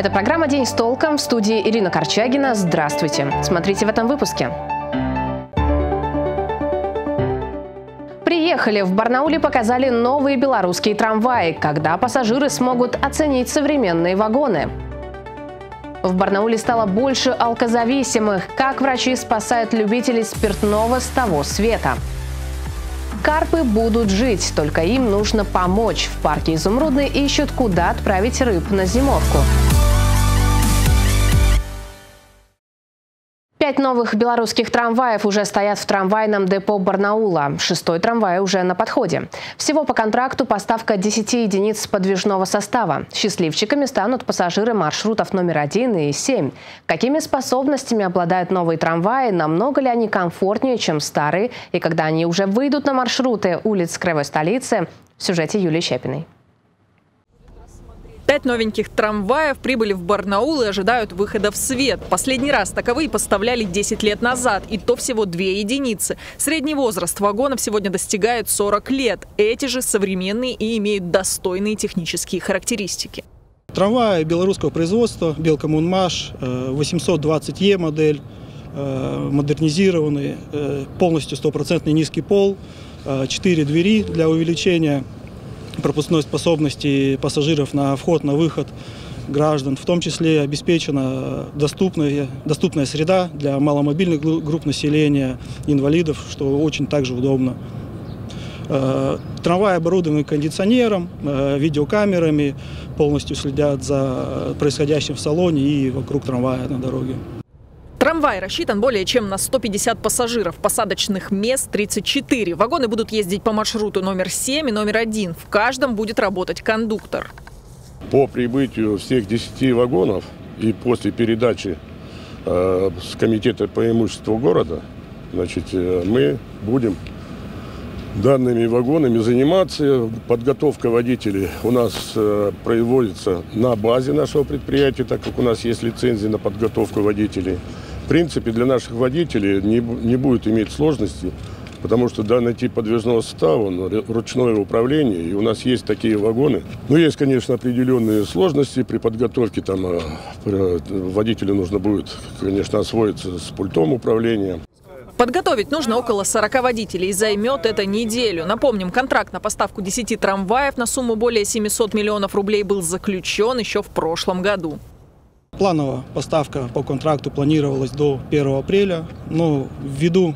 Это программа «День с толком» в студии Ирина Корчагина. Здравствуйте. Смотрите в этом выпуске. Приехали. В Барнауле показали новые белорусские трамваи, когда пассажиры смогут оценить современные вагоны. В Барнауле стало больше алкозависимых. Как врачи спасают любителей спиртного с того света? Карпы будут жить, только им нужно помочь. В парке Изумрудный ищут, куда отправить рыб на зимовку. Пять новых белорусских трамваев уже стоят в трамвайном депо Барнаула. Шестой трамвай уже на подходе. Всего по контракту поставка 10 единиц подвижного состава. Счастливчиками станут пассажиры маршрутов номер один и семь. Какими способностями обладают новые трамваи, намного ли они комфортнее, чем старые, и когда они уже выйдут на маршруты улиц Кривой столицы, в сюжете Юлии Щепиной. Пять новеньких трамваев прибыли в Барнаул и ожидают выхода в свет. Последний раз таковые поставляли 10 лет назад, и то всего две единицы. Средний возраст вагонов сегодня достигает 40 лет. Эти же современные и имеют достойные технические характеристики. Трамваи белорусского производства, Белкоммунмаш, 820Е модель, э, модернизированный, э, полностью стопроцентный низкий пол, 4 двери для увеличения пропускной способности пассажиров на вход, на выход граждан. В том числе обеспечена доступная, доступная среда для маломобильных групп населения, инвалидов, что очень также удобно. Э, трамваи оборудованы кондиционером, э, видеокамерами, полностью следят за происходящим в салоне и вокруг трамвая на дороге. Трамвай рассчитан более чем на 150 пассажиров. Посадочных мест 34. Вагоны будут ездить по маршруту номер 7 и номер 1. В каждом будет работать кондуктор. По прибытию всех 10 вагонов и после передачи э, с комитета по имуществу города, значит, э, мы будем данными вагонами заниматься. Подготовка водителей у нас э, производится на базе нашего предприятия, так как у нас есть лицензия на подготовку водителей принципе, для наших водителей не, не будет иметь сложности, потому что данный тип подвижного состава, он ручное управление, и у нас есть такие вагоны. Но есть, конечно, определенные сложности при подготовке. Там э, водителю нужно будет, конечно, освоиться с пультом управления. Подготовить нужно около 40 водителей. Займет это неделю. Напомним, контракт на поставку 10 трамваев на сумму более 700 миллионов рублей был заключен еще в прошлом году. Плановая поставка по контракту планировалась до 1 апреля, но ввиду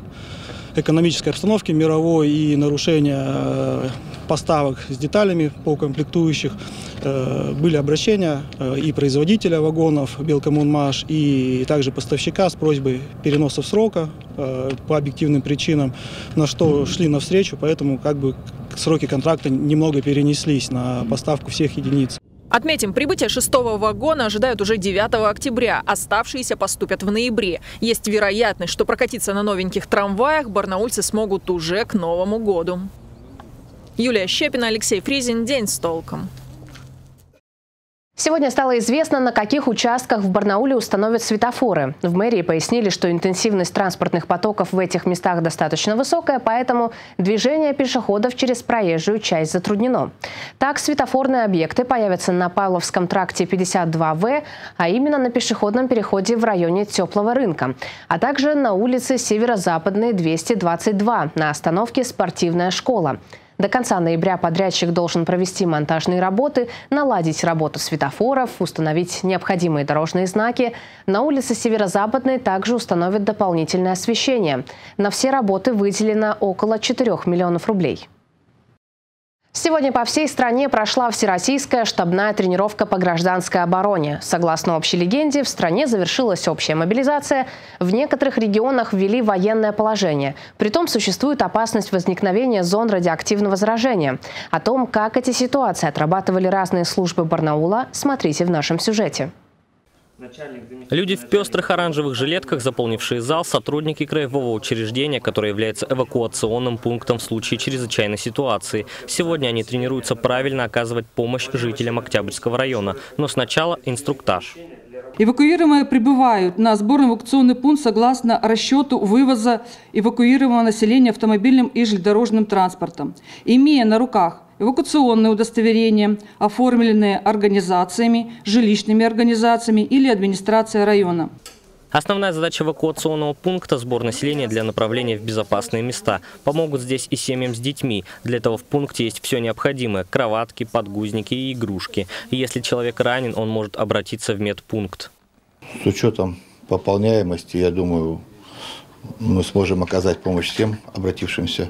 экономической обстановки мировой и нарушения э, поставок с деталями по комплектующих э, были обращения э, и производителя вагонов Белкоммунмаш, и также поставщика с просьбой переноса срока по объективным причинам, на что шли навстречу, поэтому как бы сроки контракта немного перенеслись на поставку всех единиц. Отметим, прибытие шестого вагона ожидают уже 9 октября. Оставшиеся поступят в ноябре. Есть вероятность, что прокатиться на новеньких трамваях барнаульцы смогут уже к Новому году. Юлия Щепина, Алексей Фризин. День с толком. Сегодня стало известно, на каких участках в Барнауле установят светофоры. В мэрии пояснили, что интенсивность транспортных потоков в этих местах достаточно высокая, поэтому движение пешеходов через проезжую часть затруднено. Так, светофорные объекты появятся на Павловском тракте 52В, а именно на пешеходном переходе в районе Теплого рынка, а также на улице Северо-Западной 222 на остановке «Спортивная школа». До конца ноября подрядчик должен провести монтажные работы, наладить работу светофоров, установить необходимые дорожные знаки. На улице Северо-Западной также установят дополнительное освещение. На все работы выделено около 4 миллионов рублей. Сегодня по всей стране прошла всероссийская штабная тренировка по гражданской обороне. Согласно общей легенде, в стране завершилась общая мобилизация. В некоторых регионах ввели военное положение. Притом существует опасность возникновения зон радиоактивного заражения. О том, как эти ситуации отрабатывали разные службы Барнаула, смотрите в нашем сюжете. Люди в пестрых оранжевых жилетках, заполнившие зал, сотрудники краевого учреждения, которое является эвакуационным пунктом в случае чрезвычайной ситуации. Сегодня они тренируются правильно оказывать помощь жителям Октябрьского района. Но сначала инструктаж. Эвакуируемые прибывают на сборно-эвакуационный пункт согласно расчету вывоза эвакуируемого населения автомобильным и железнодорожным транспортом, имея на руках эвакуационные удостоверения, оформленные организациями, жилищными организациями или администрацией района. Основная задача эвакуационного пункта – сбор населения для направления в безопасные места. Помогут здесь и семьям с детьми. Для этого в пункте есть все необходимое – кроватки, подгузники и игрушки. И если человек ранен, он может обратиться в медпункт. С учетом пополняемости, я думаю, мы сможем оказать помощь всем обратившимся,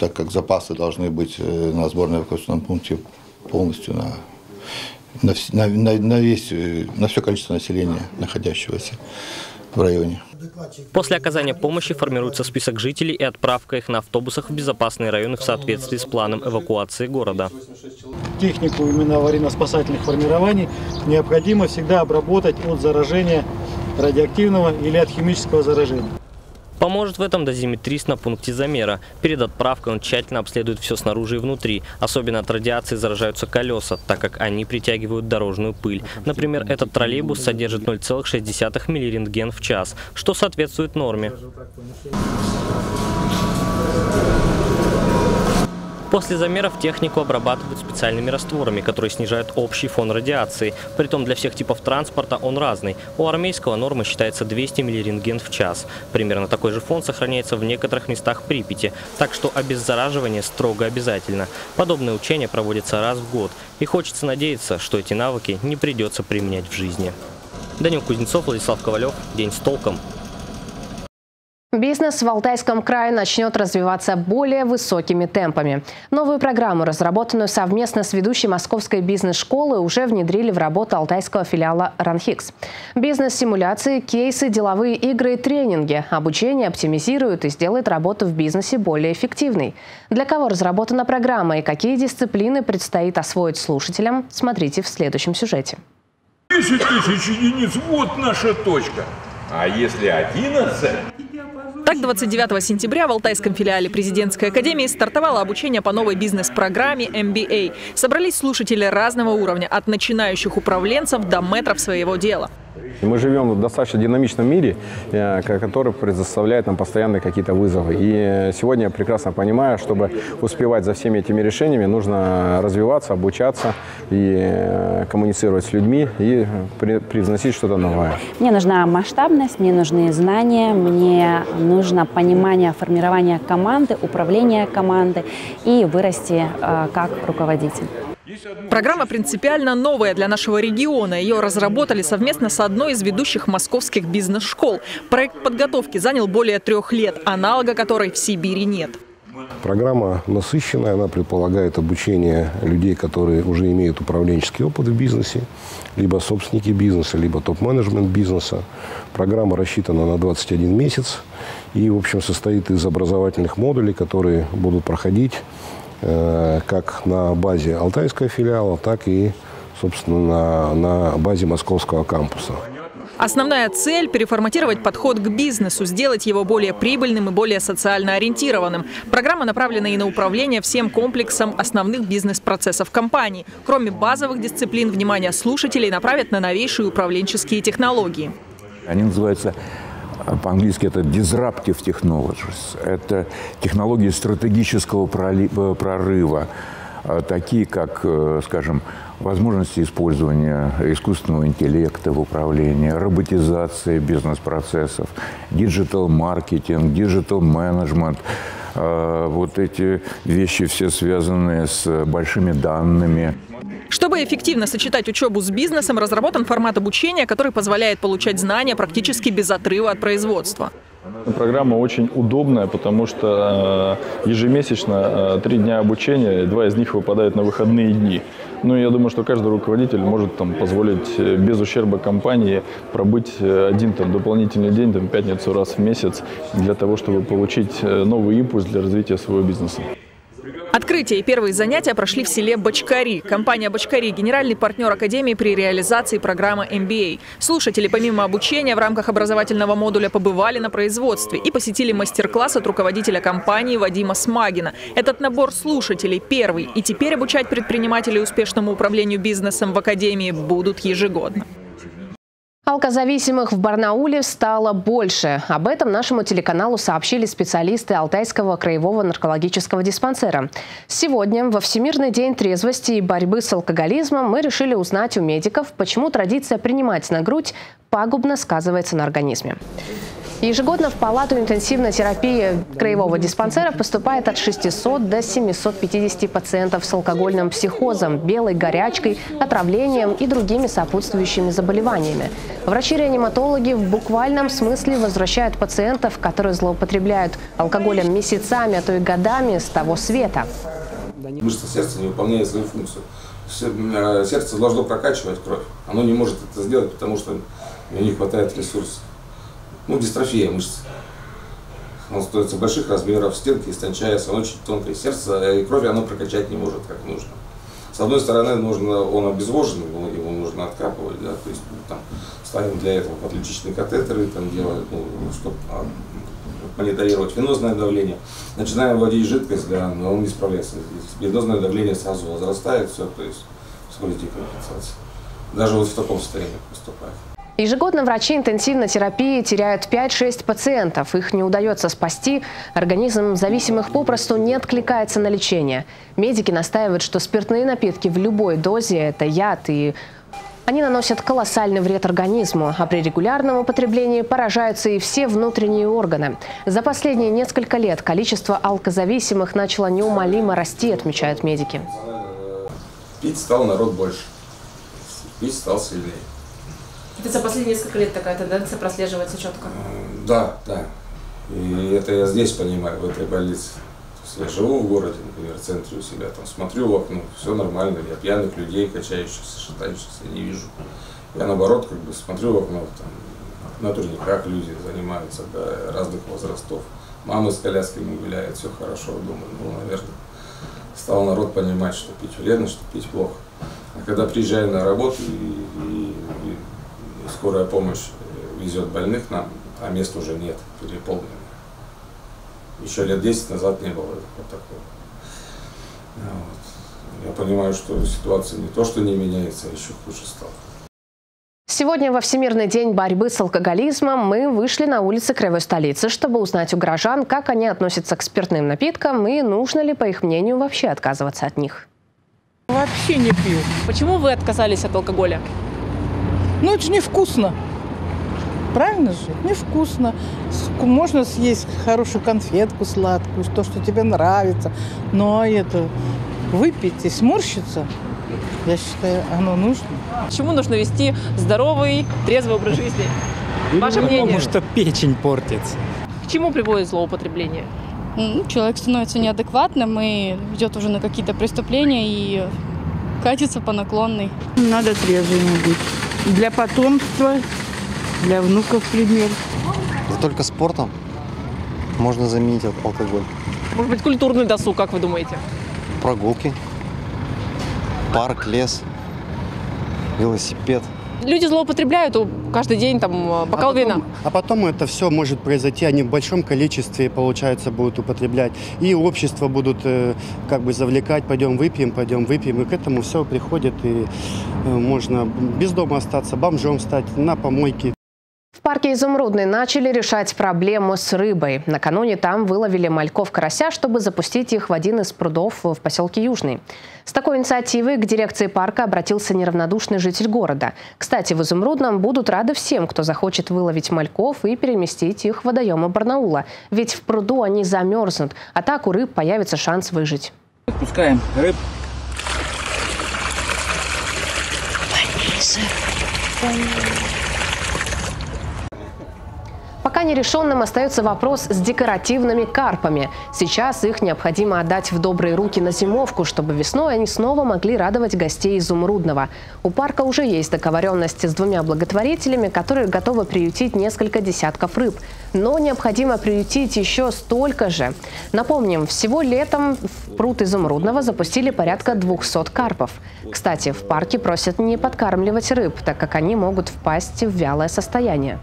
так как запасы должны быть э, на сборном эвакуационном пункте полностью на на, на, на, весь, э, на все количество населения, находящегося в районе. После оказания помощи формируется список жителей и отправка их на автобусах в безопасные районы в соответствии с планом эвакуации города. Технику именно аварийно-спасательных формирований необходимо всегда обработать от заражения радиоактивного или от химического заражения. Поможет в этом дозиметрист на пункте замера. Перед отправкой он тщательно обследует все снаружи и внутри. Особенно от радиации заражаются колеса, так как они притягивают дорожную пыль. Например, этот троллейбус содержит 0,6 миллирентген в час, что соответствует норме. После замеров технику обрабатывают специальными растворами, которые снижают общий фон радиации. Притом для всех типов транспорта он разный. У армейского нормы считается 200 миллирентген в час. Примерно такой же фон сохраняется в некоторых местах Припяти, так что обеззараживание строго обязательно. Подобные учения проводятся раз в год. И хочется надеяться, что эти навыки не придется применять в жизни. Данил Кузнецов, Владислав Ковалев. День с толком. Бизнес в Алтайском крае начнет развиваться более высокими темпами. Новую программу, разработанную совместно с ведущей московской бизнес-школы, уже внедрили в работу алтайского филиала «Ранхикс». Бизнес-симуляции, кейсы, деловые игры и тренинги. Обучение оптимизируют и сделает работу в бизнесе более эффективной. Для кого разработана программа и какие дисциплины предстоит освоить слушателям, смотрите в следующем сюжете. 10 тысяч единиц – вот наша точка. А если 11? Так, 29 сентября в Алтайском филиале президентской академии стартовало обучение по новой бизнес-программе MBA. Собрались слушатели разного уровня, от начинающих управленцев до метров своего дела. Мы живем в достаточно динамичном мире, э, который предоставляет нам постоянные какие-то вызовы. И сегодня я прекрасно понимаю, чтобы успевать за всеми этими решениями, нужно развиваться, обучаться и э, коммуницировать с людьми и привносить что-то новое. Мне нужна масштабность, мне нужны знания, мне нужно понимание формирования команды, управления команды и вырасти э, как руководитель. Программа принципиально новая для нашего региона. Ее разработали совместно с одной из ведущих московских бизнес-школ. Проект подготовки занял более трех лет, аналога которой в Сибири нет. Программа насыщенная, она предполагает обучение людей, которые уже имеют управленческий опыт в бизнесе, либо собственники бизнеса, либо топ-менеджмент бизнеса. Программа рассчитана на 21 месяц и, в общем, состоит из образовательных модулей, которые будут проходить как на базе Алтайского филиала, так и, собственно, на, на базе московского кампуса. Основная цель – переформатировать подход к бизнесу, сделать его более прибыльным и более социально ориентированным. Программа направлена и на управление всем комплексом основных бизнес-процессов компании. Кроме базовых дисциплин, внимание слушателей направят на новейшие управленческие технологии. Они называются по-английски это disruptive technologies. Это технологии стратегического э, прорыва, э, такие как, э, скажем, возможности использования искусственного интеллекта в управлении, роботизация бизнес-процессов, digital-маркетинг, digital-менеджмент. Вот эти вещи все связанные с большими данными. Чтобы эффективно сочетать учебу с бизнесом, разработан формат обучения, который позволяет получать знания практически без отрыва от производства. Программа очень удобная, потому что э, ежемесячно э, три дня обучения, два из них выпадают на выходные дни. Ну, я думаю, что каждый руководитель может там, позволить э, без ущерба компании пробыть один там, дополнительный день, там, пятницу раз в месяц, для того, чтобы получить новый импульс для развития своего бизнеса. Открытие и первые занятия прошли в селе Бочкари. Компания Бочкари – генеральный партнер Академии при реализации программы MBA. Слушатели помимо обучения в рамках образовательного модуля побывали на производстве и посетили мастер-класс от руководителя компании Вадима Смагина. Этот набор слушателей первый. И теперь обучать предпринимателей успешному управлению бизнесом в Академии будут ежегодно. Алкозависимых в Барнауле стало больше. Об этом нашему телеканалу сообщили специалисты Алтайского краевого наркологического диспансера. Сегодня, во Всемирный день трезвости и борьбы с алкоголизмом, мы решили узнать у медиков, почему традиция принимать на грудь пагубно сказывается на организме. Ежегодно в палату интенсивной терапии краевого диспансера поступает от 600 до 750 пациентов с алкогольным психозом, белой горячкой, отравлением и другими сопутствующими заболеваниями. Врачи-реаниматологи в буквальном смысле возвращают пациентов, которые злоупотребляют алкоголем месяцами, а то и годами с того света. Мышца сердца не выполняет свою функцию. Э, сердце должно прокачивать кровь. Оно не может это сделать, потому что у не хватает ресурсов ну, дистрофия мышц. Он становится больших размеров, стенки истончаются, он очень тонкое сердце, и крови оно прокачать не может, как нужно. С одной стороны, нужно, он обезвоженный, его нужно откапывать, да, то есть там, ставим для этого подключичные катетеры, там делают, ну, чтобы а, мониторировать венозное давление. Начинаем вводить жидкость, да, но он не справляется. Венозное давление сразу возрастает, все, то есть вскоре декомпенсация. Даже вот в таком состоянии поступает. Ежегодно врачи интенсивной терапии теряют 5-6 пациентов. Их не удается спасти. Организм зависимых попросту не откликается на лечение. Медики настаивают, что спиртные напитки в любой дозе – это яд, и они наносят колоссальный вред организму, а при регулярном употреблении поражаются и все внутренние органы. За последние несколько лет количество алкозависимых начало неумолимо расти, отмечают медики. Пить стал народ больше, пить стал сильнее. Это за последние несколько лет такая тенденция прослеживается четко? Да, да. И это я здесь понимаю, в этой больнице. я живу в городе, например, в центре у себя, там смотрю в окно, все нормально, я пьяных людей, качающихся, шатающихся не вижу. Я наоборот, как бы смотрю в окно, там, на турниках люди занимаются до разных возрастов. Мамы с колясками гуляют, все хорошо, думаю, ну, наверное, стал народ понимать, что пить вредно, что пить плохо. А когда приезжаю на работу и, и скорая помощь э, везет больных нам, а мест уже нет, переполнено. Еще лет 10 назад не было вот такого. Вот. Я понимаю, что ситуация не то, что не меняется, а еще хуже стала. Сегодня во Всемирный день борьбы с алкоголизмом мы вышли на улицы краевой столицы, чтобы узнать у горожан, как они относятся к спиртным напиткам и нужно ли, по их мнению, вообще отказываться от них. Вообще не пью. Почему вы отказались от алкоголя? Ну, это же невкусно. Правильно же? Невкусно. Можно съесть хорошую конфетку сладкую, то, что тебе нравится. Но это выпить и сморщиться, я считаю, оно нужно. Почему нужно вести здоровый, трезвый образ жизни? Ваше мнение? Потому что печень портится. К чему приводит злоупотребление? Человек становится неадекватным и идет уже на какие-то преступления и катится по наклонной. Надо трезвым быть для потомства, для внуков пример. Да только спортом можно заменить алкоголь. Может быть, культурный досуг, как вы думаете? Прогулки, парк, лес, велосипед – люди злоупотребляют каждый день там э, бокал а потом, вина. А потом это все может произойти, они в большом количестве, получается, будут употреблять. И общество будут э, как бы завлекать, пойдем выпьем, пойдем выпьем. И к этому все приходит, и э, можно без дома остаться, бомжом стать, на помойке. В парке «Изумрудный» начали решать проблему с рыбой. Накануне там выловили мальков-карася, чтобы запустить их в один из прудов в поселке Южный. С такой инициативой к дирекции парка обратился неравнодушный житель города. Кстати, в «Изумрудном» будут рады всем, кто захочет выловить мальков и переместить их в водоемы Барнаула. Ведь в пруду они замерзнут, а так у рыб появится шанс выжить. Отпускаем рыб. Пониже. Нерешенным остается вопрос с декоративными карпами. Сейчас их необходимо отдать в добрые руки на зимовку, чтобы весной они снова могли радовать гостей изумрудного. У парка уже есть договоренности с двумя благотворителями, которые готовы приютить несколько десятков рыб. Но необходимо приютить еще столько же. Напомним, всего летом в пруд изумрудного запустили порядка 200 карпов. Кстати, в парке просят не подкармливать рыб, так как они могут впасть в вялое состояние.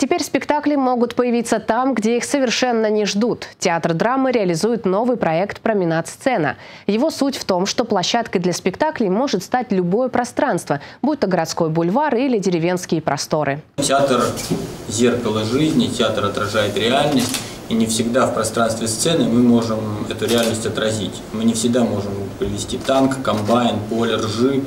Теперь спектакли могут появиться там, где их совершенно не ждут. Театр драмы реализует новый проект «Променад-сцена». Его суть в том, что площадкой для спектаклей может стать любое пространство, будь то городской бульвар или деревенские просторы. Театр – зеркало жизни, театр отражает реальность. И не всегда в пространстве сцены мы можем эту реальность отразить. Мы не всегда можем привести танк, комбайн, поле, ржи.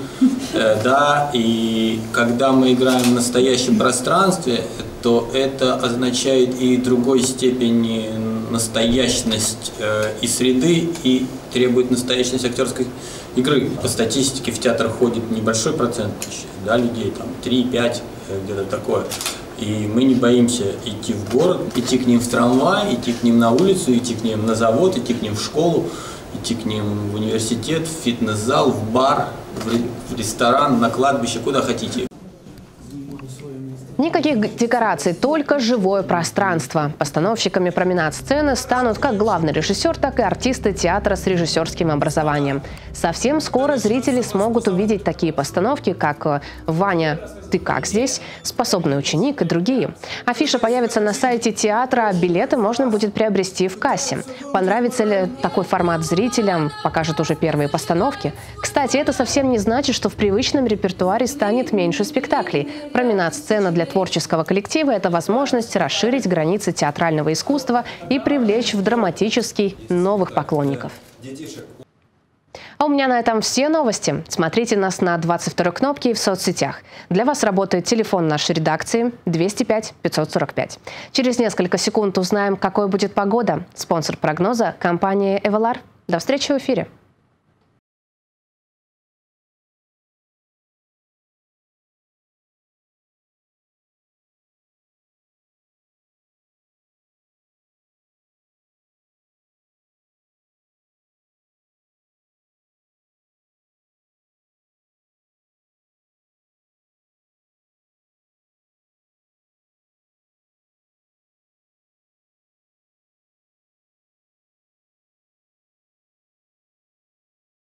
Э, да, и когда мы играем в настоящем пространстве, то это означает и другой степени настоящность э, и среды, и требует настоящность актерской игры. По статистике в театр ходит небольшой процент да, людей, там 3-5, э, где-то такое. И мы не боимся идти в город, идти к ним в трамвай, идти к ним на улицу, идти к ним на завод, идти к ним в школу, идти к ним в университет, в фитнес-зал, в бар, в ресторан, на кладбище, куда хотите. Никаких декораций, только живое пространство. Постановщиками променад-сцены станут как главный режиссер, так и артисты театра с режиссерским образованием. Совсем скоро зрители смогут увидеть такие постановки, как э, «Ваня, ты как здесь?», «Способный ученик» и другие. Афиша появится на сайте театра, билеты можно будет приобрести в кассе. Понравится ли такой формат зрителям, покажут уже первые постановки. Кстати, это совсем не значит, что в привычном репертуаре станет меньше спектаклей. Променад-сцена для творческого коллектива – это возможность расширить границы театрального искусства и привлечь в драматический новых поклонников. А у меня на этом все новости. Смотрите нас на 22 кнопке и в соцсетях. Для вас работает телефон нашей редакции 205 545. Через несколько секунд узнаем, какой будет погода. Спонсор прогноза – компания «Эвалар». До встречи в эфире.